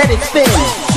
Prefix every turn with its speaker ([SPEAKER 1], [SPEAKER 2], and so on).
[SPEAKER 1] let it spin.